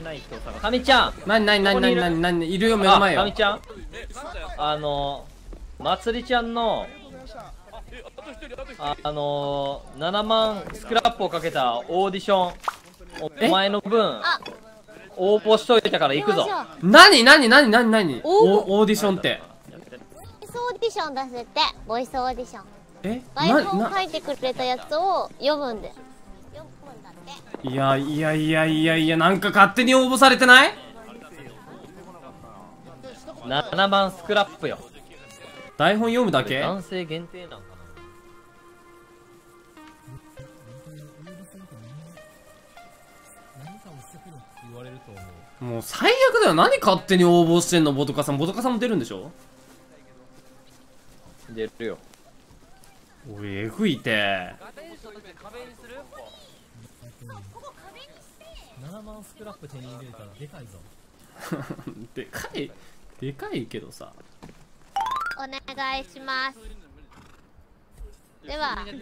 ない人を探す。かみちゃん。なになになになになにいるよ目の前よあかみちゃんあのまつりちゃんのああのー、7万スクラップをかけたオーディションお前の分あ応募しといたから行くぞなになになになになに応募おオーディションってボイスオーディション出せてボイスオーディションえ台本書いてくれたやつを読むんでいやいやいやいやいやなんか勝手に応募されてない？7万スクラップよ。台本読むだけ？男性限定なんかなもう最悪だよ。何勝手に応募してんのボトカさん。ボトカさんも出るんでしょ？出るよ。おいえぐいて7万スクラップ手に入れたらでかいぞ。でかいでかいけどさ。お願いします。では一見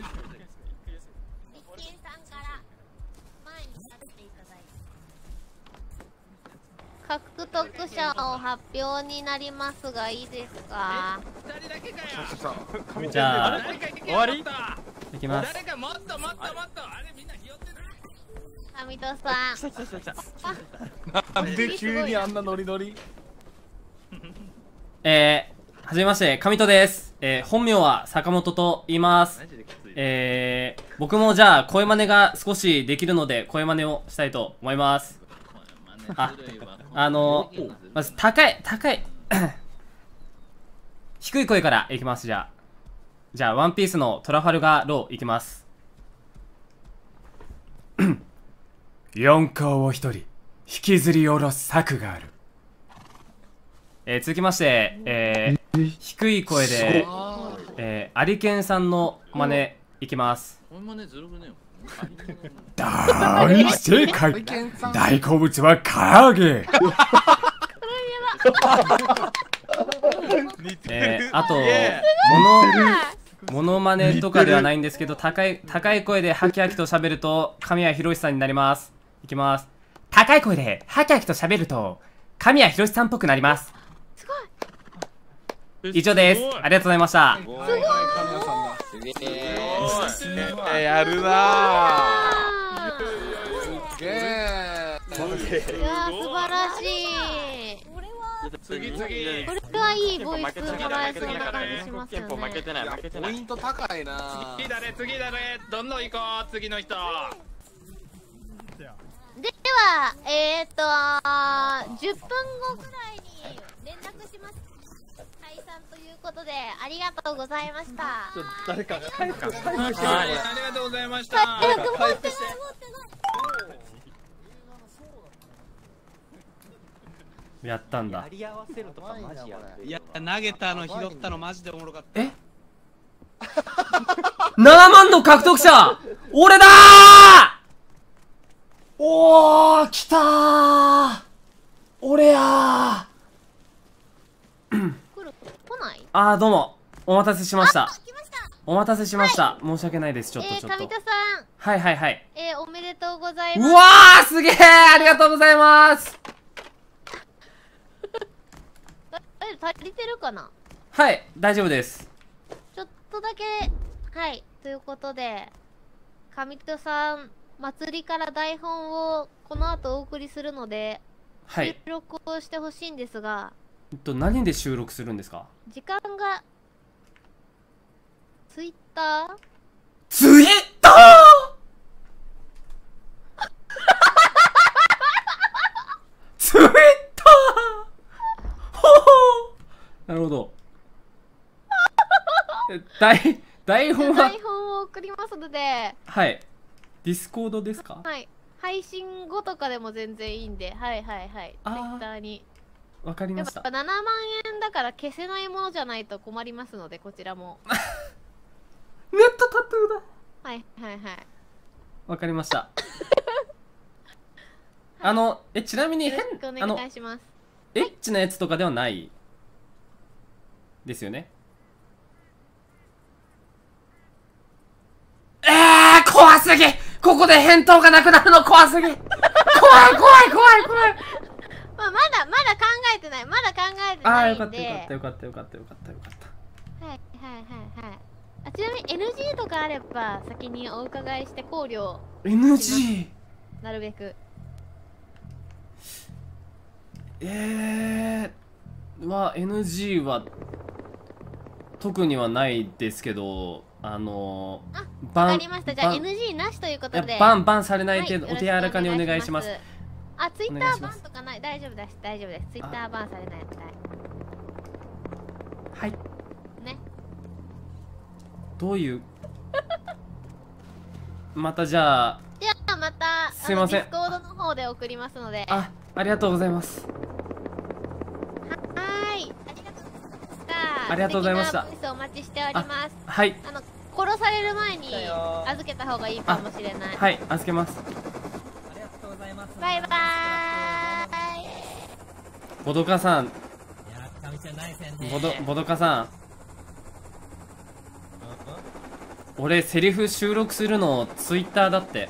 さんから前に立っていただいて。獲得者を発表になりますがいいですか？じゃあ終わりいきます上戸さん。なんで急にあんなノリノリ？えー、はじめまして上戸です。えー、本名は坂本と言います。えー、僕もじゃあ声真似が少しできるので声真似をしたいと思います。ああのまず高い高い 低い声からいきますじゃあ。じゃあワンピースのトラファルガーローいきます四皇を一人引きずり下ろす策がある。えー、続きまして、えー、低い声で、えー、アリケンさんの真似いきます。大正解。大好物は唐揚げ。えー、あと、モノ、モノマネとかではないんですけど、高い、高い声でハキハキと喋ると、神谷博さんになります。いきます。高い声でハキハキと喋ると、神谷博さんっぽくなります。以上です。ありがとうございました。やるなあーすげえ。ーいやー素晴らしい。次次これはいいボイスもらえそうな感じしますよね。ポイント高いな。次誰次誰どんどん行こう次の人ではえっ、ー、と10分後くらいに連絡します。解散ということでありがとうございました。誰か帰るかはいありがとうございました。早く持ってない。持ってないやったんだ。り合わせるとかマジやいや投げたの拾ったのマジでおもろかった。え ?7 万の獲得者俺だーおー、来たー俺やー来る？来ない？あー、どうも。お待たせしました。お待たせしました。申し訳ないです。ちょっとえー、ちょっと上。田さんはいはいはい。えー、おめでとうございうますわーすげーありがとうございますえ足りてるかな？はい、大丈夫です。ちょっとだけはいということで上戸さん祭りから台本をこの後お送りするので、はい。収録をしてほしいんですがえっと、何で収録するんですか？時間がツイッター？ツイッター？ツイッター？なるほど。え台、台本は？台、本を送りますのではい。ディスコードですか？はい。配信後とかでも全然いいんで。はいはいはい。ツイッターに。わかりやっぱました。7万円だから消せないものじゃないと困りますのでこちらも。ネットタトゥーだ。はいはいはい。わかりました。あの、え、ちなみによ変ろしくおあの、願いします。エッチなやつとかではないですよね？えー、怖すぎここで返答がなくなるの怖すぎ。怖怖い怖い怖い怖い。まあ、まだまだ考えてない。まだ考えてああないんよかったよかっでたよかったよかったよかったよかった。はいはいはいはい。あちなみに NG とかあれば先にお伺いして考慮 NG なるべく。えー、は NG は特にはないですけどあのあバンわかりました。じゃあ NG なしということで。バンバンされない程度、はいお手柔らかにお願いします。あツイッターバンとかない？大丈夫です。大丈夫です。ツイッターバンされないはい。ね。どういう？またじゃあじゃあまたすいません。ディスコードの方で送りますので。はあありがとうございます。ーい。ありがとうございました。ありがとうございました。お待ちしております。はい。あの殺される前に預けた方がいいかもしれない。はい預けます。ありがとうございます。バイバーイ。ボドカさん。いやーかみちゃんナイスやねボドボドカさん。俺セリフ収録するのツイッターだって。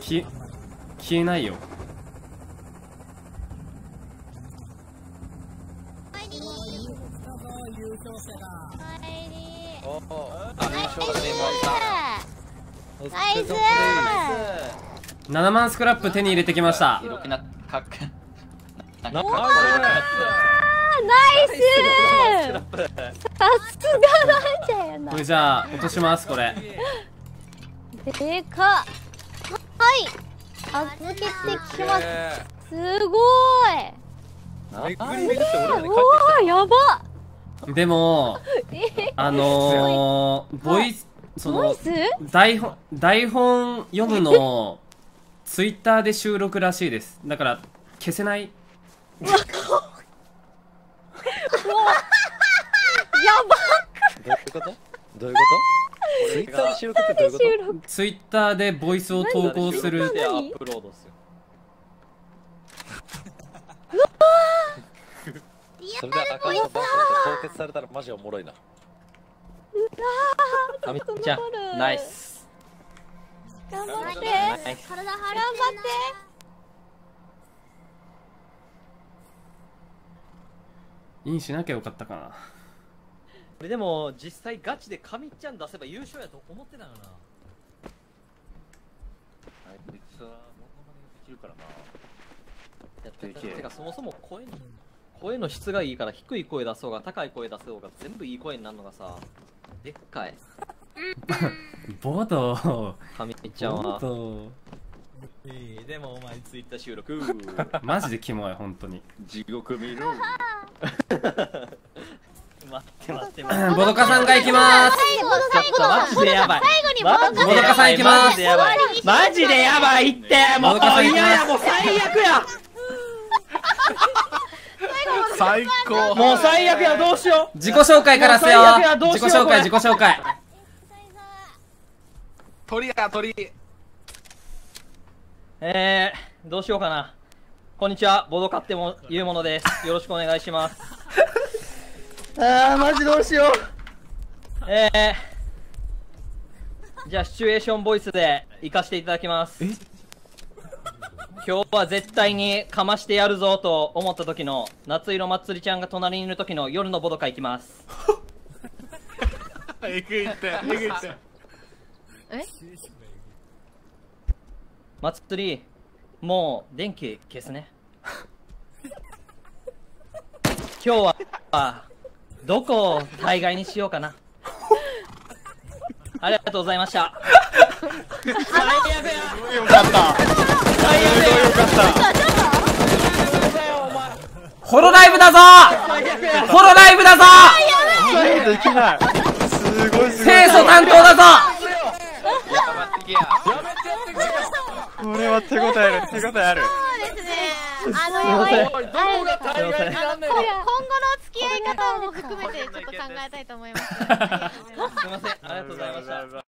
き消えないよナイス7万スクラップ手に入れてきました。ナイス。さすがなんじゃよなこれじゃあ落としますこれ。でかっ。はい。預けてきます。すごーいおーやば。でもあのー、ボイスその台本台本読むの ツイッターで収録らしいです。だから消せない？やばどういうこと？どういうこと？ツイッターの収録ってどういうこと？ツイッターでボイスを投稿するでアップロードっすよそれでアカウントバンされて凍結されたらマジおもろいな。かみちゃんナイス。頑張って。体張頑張って。インしなきゃよかったかな。俺でも実際ガチでかみちゃん出せば優勝やと思ってたよな。実はモノマネができるからな。ててかそもそも声に声の質がいいから低い声出そうが高い声出そうが全部いい声になるのがさでっかい。ボドかみちゃんボはドえーでもお前ツイッター収録。マジでキモい本当に。地獄見る。待って待って待って。ボドカさんが行きます。最後の最後のマジでやばい。最後にボドカさん行きます。マジでやばいマジでやばいって。もう嫌やもう最悪や最高。もう最悪やどうしよう。自己紹介からっすよ。もう最悪やどうしようこれ自己紹介自己紹介。鳥や鳥。えー、どうしようかな。こんにちは。ボドカっても言うものです。よろしくお願いします。あーマジどうしよう。えー、じゃあシチュエーションボイスで行かせていただきます今日は絶対にかましてやるぞと思った時の夏色まつりちゃんが隣にいる時の夜のボドカ行きます。えぐいってえぐいって。まつりもう電気消すね。今日はあどこを大概にしようかな。ありがとうございました。最悪やよかった最悪やよかったホロライブだぞ！ホロライブだぞ！できないすごいすごい清楚担当だぞこれは手応えある手応えあるそうですねあのやばいすいませんあの大今後の付き合い方も含めてちょっと考えたいと思いますすいませんありがとうございました